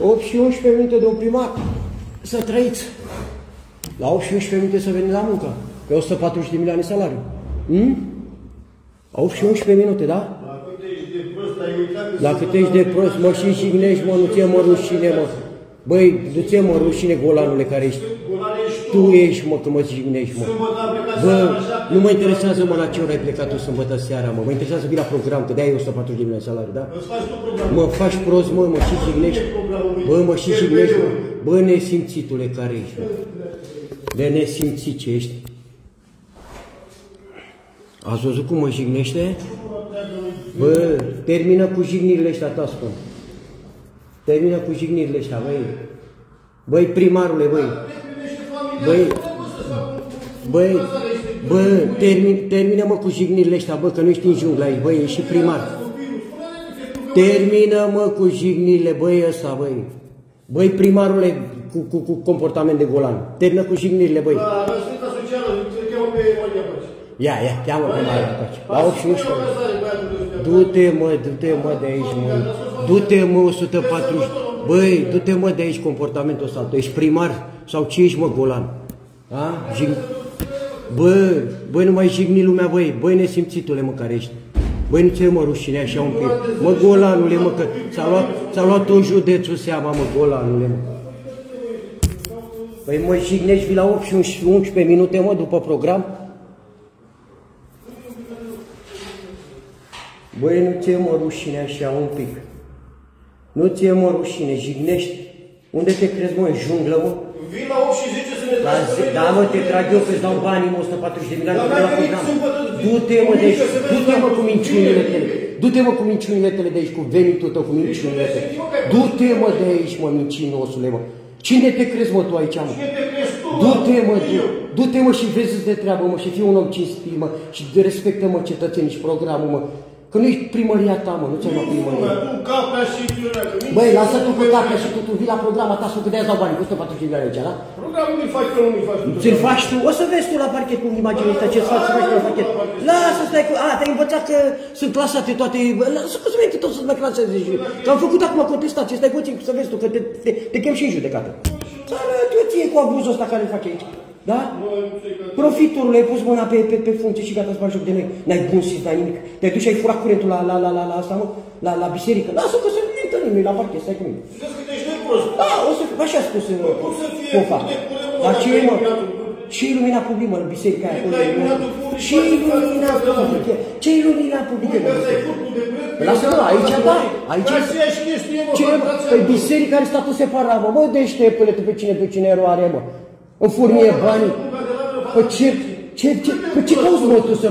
8 și 11 minute de primar. Să trăiți. La 8 și 11 minute să veniți la muncă. Pe 140 de milioane salariu. Hmm? La 8 și 11 minute, da? La cât ești de prost, mă și jignești, mă, nu ți mă rușine, mă. Băi, du-ți mă rușine golanule care ești. Tu ești, mă, că mă jignești, mă. Bă, nu mă interesează, mă, la ce ora ai plecat tu sâmbătă seara, mă. Mă interesează să vii la program, că de-aia e 140 de milioane salariu, da? Mă faci prost, mă, mă și jignești. Bă, mă și jignești, mă. Bă, nesimțitule care ești, mă. De nesimțit ce ești. Ați văzut cum mă jignește? Bă, termină cu jignirile ăștia, ta spun. Termină cu jignirile ăștia, băi. Băi, primarule, băi. Băi, băi, bă, termin, termină-mă cu jignirile ăștia, bă, că nu ești în jungla aici, băi, ești și primar. Termină-mă cu jignirile, băi, ăsta, băi. Băi, primarule, cu, cu, cu comportament de golan. Termină cu jignirile, băi. Ia, ia, cheamă pe mare încoace. La 8 și 11. Du-te, mă, du-te, mă, de aici, mă. Du-te, mă, 140. Băi, du-te, mă, de aici comportamentul ăsta. Tu ești primar sau ce ești, mă, golan? A? Jig... Bă, băi, nu mai jigni lumea, băi. Băi, nesimțitule, mă, care ești. Băi, nu ți mă rușine așa un pic. Mă, golanule, mă, că ți-a luat, ți-a luat un județul seama, mă, golanule, mă. Păi mă jignești, vii la 8 și 11 minute, mă, după program. Băi, nu ți mă rușine așa un pic. Nu ți mă rușine, jignești. Unde te crezi, mă, în junglă, mă? Vin la 8 și 10 să ne Da, zi- da, mă, te trag eu că-ți dau banii, mă, 140 de milioane Dar de la dacă program. e sâmbătă, Du-te, mă, de aici, să vezi du-te, mă, dacă cu minciunile tale. Du-te, mă, cu minciunile tale de aici, cu venitul tău, cu minciunile tale. Du-te, mă, de aici, mă, mincinosule, mă. Cine te crezi, mă, tu aici, mă? Cine te crezi tu? Du-te, mă, Eu. du- du-te, mă, și vezi de treabă, mă, și fii un om cinstit, mă, și de respectă, mă, cetățenii și programul, mă. Că nu ești primăria ta, mă, nu ți-ai luat primăria. Tu capea și fiurea, că Băi, lasă tu cu capea și tu, tu vii la programa ta, să că de-aia dau banii, cu 140 de aici, da? Programul nu-i faci, că nu mi-i faci. tu. Ți-l faci tu, o să vezi tu la parchet cu imaginea asta, ce-ți faci să faci tu la parchet. Lasă, stai cu, a, te-ai învățat că sunt clasate toate, bă, lasă că să vezi tot să mai claseze și că am făcut acum contestație, stai puțin să vezi tu, că te, te, te chem și în judecată. Să arăt eu ție cu abuzul ăsta care îl faci aici. Da? Profitorul, ai pus mâna pe, pe, pe funcție și gata, îți bagi joc de noi. N-ai bun simț, n-ai nimic. Te duci, ai furat curentul la, la, la, la, la asta, mă? La, la biserică. Lasă că se întâlnim noi la parchet, stai cu mine. Zici că te ești neprost. Da, o să fiu, așa a spus uh, cum să fie Popa. de curent, mă, Dar dacă ce ai e, mă? iluminatul public? Și ilumina public, mă, în biserica aia. Uite, ai iluminatul public, Și faci ilumina față de public. Ce ilumina public? Uite, mă? ăsta e furtul de curent. Lasă, mă, aici da, aici Dar aceeași chestie, mă, Ce, mă? fabricația Păi mă. biserica are statut separat, mă. Bă, deșteptele tu pe cine, pe cine eroare, mă. În furnie banii. Păi ce, ce, ce, păi ce cauți, mă, tu să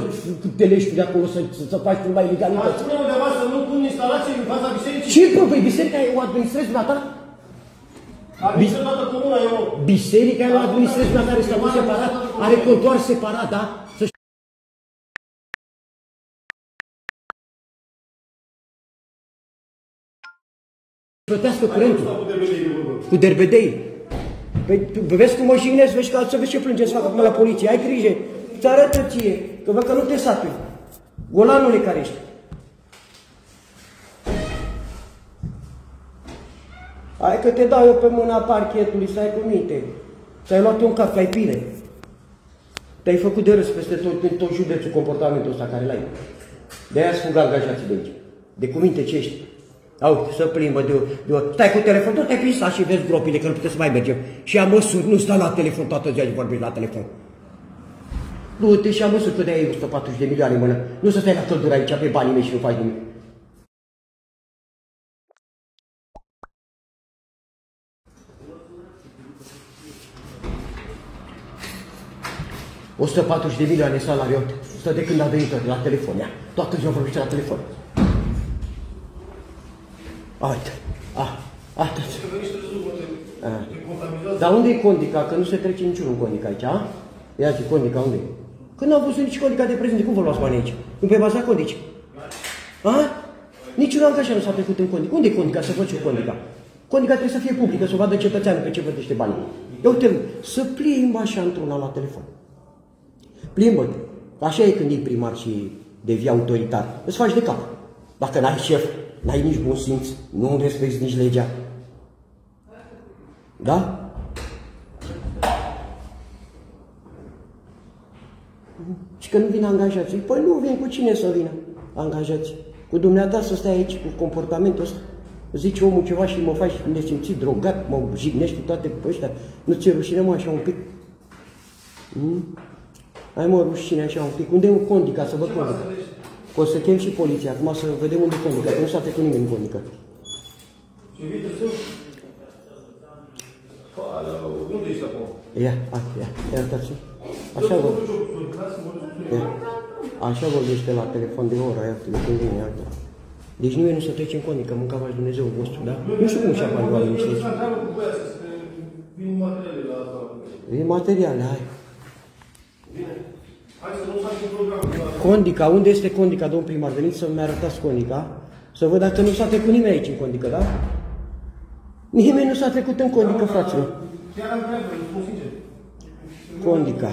te lești de acolo, să, să, să faci cumva Dar ilegalități? spune undeva să nu pun instalații în fața bisericii. Ce, bă, păi biserica e o administrezi dumneata? Administră toată comuna, eu. Biserica nu administrează una care statut separat, are contoar separat, da? Să știi. plătească curentul cu derbedei. Păi, tu vezi cum mă jignesc, vezi că să vezi ce plânge să fac acum la poliție. Ai grijă, ți arătă ție, că văd că nu te sapi. Golanule care ești. Hai că te dau eu pe mâna parchetului, stai cu minte. Ți-ai luat un cap, ai pile. Te-ai făcut de râs peste tot, tot, tot județul comportamentul ăsta care l-ai. De-aia fug angajații de aici. De cuvinte ce ești. Au, să plimbă de, de Stai cu telefon, du-te pe sat și vezi gropile, că nu putem să mai mergem. Și am măsuri, nu sta la telefon toată ziua și vorbești la telefon. Du-te și am măsuri, că de ai 140 de milioane în mână. Nu să stai la căldură aici pe banii mei și nu faci nimic. O 140 de milioane salariu. Stă de când a venit la telefon, ia. Toată ziua vorbește la telefon. Uite. Ah, atât. Ah. Dar unde e Condica? Că nu se trece niciunul în Condica aici, a? Ia zi, Condica, unde e? Că n-au văzut nici Condica de prezent, cum vă luați banii aici? Nu pe baza Condici. A? Niciun angajat nu s-a trecut în Condica. Unde e Condica? Să văd ce Condica. Condica trebuie să fie publică, să o vadă cetățeanul pe ce plătește banii. Ia uite să plimbă așa într-una la telefon. Plimbă-te. Așa e când e primar și devii autoritar. Îți faci de cap. Dacă n-ai șef, n-ai nici bun simț, nu respecti nici legea. Da? Și că nu vin angajații. Păi nu vin cu cine să vină angajații? Cu dumneata să stai aici cu comportamentul ăsta? Zice omul ceva și mă faci nesimțit, drogat, mă jignești cu toate pe ăștia. Nu ți-e rușine mă așa un pic? Hmm? Ai mă rușine așa un pic. Unde e un condica să văd condica? Că o să chem și poliția acum să vedem unde e condica, că nu s-a trecut nimeni în condica. Ce vite sunt? Aleu, unde ești acum? Ia, hai, ia, ia uitați Așa vă, ia. Așa vorbește la telefon de ora, ia, telefon de mine, alta. Deci nimeni nu se trece în condică, mâncava și Dumnezeu vostru, da? Nu știu cum și apar oamenii, știți? Întreabă cu băia să se vin materiale la asta. E materiale, hai. Bine. Hai să nu facem programul. Condica, unde este Condica, domn primar? Veniți să-mi arătați Condica, să văd dacă nu s-a trecut nimeni aici în Condica, da? Nimeni nu s-a trecut în Condica, fraților. Chiar am treabă, îți spun sincer. Condica.